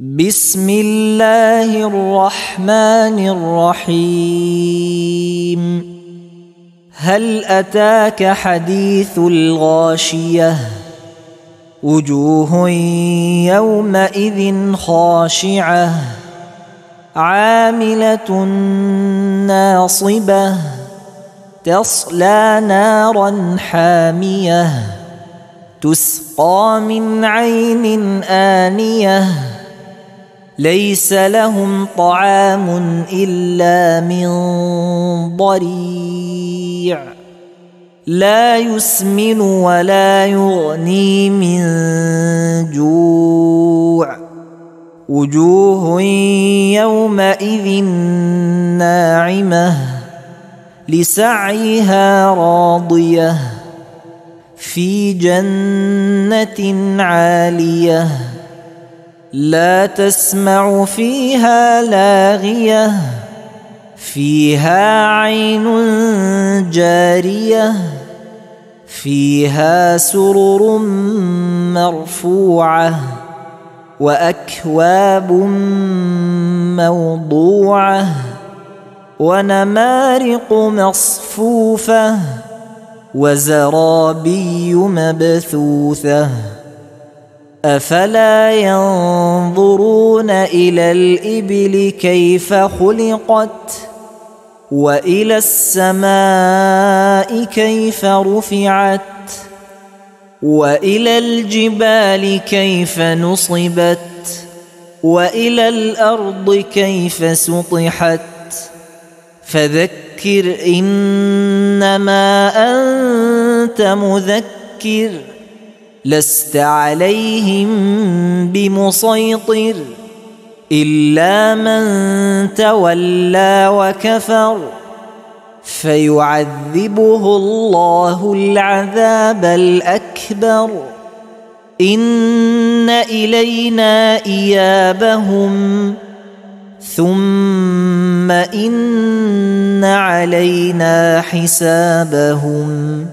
بسم الله الرحمن الرحيم. هل أتاك حديث الغاشية؟ وجوه يومئذ خاشعة. عاملة ناصبة. تصلى نارا حامية. تسقى من عين آنية. ليس لهم طعام إلا من ضريع. لا يسمن ولا يغني من جوع. وجوه يومئذ ناعمة لسعيها راضية. في جنة عالية. لا تسمع فيها لاغية فيها عين جارية فيها سرر مرفوعة وأكواب موضوعة ونمارق مصفوفة وزرابي مبثوثة. أفلا ينظرون إلى الإبل كيف خلقت وإلى السماء كيف رفعت وإلى الجبال كيف نصبت وإلى الأرض كيف سطحت فذكر إنما أنت مذكر لست عليهم بمسيطر إلا من تولى وكفر فيعذبه الله العذاب الأكبر إن إلينا إيابهم ثم إن علينا حسابهم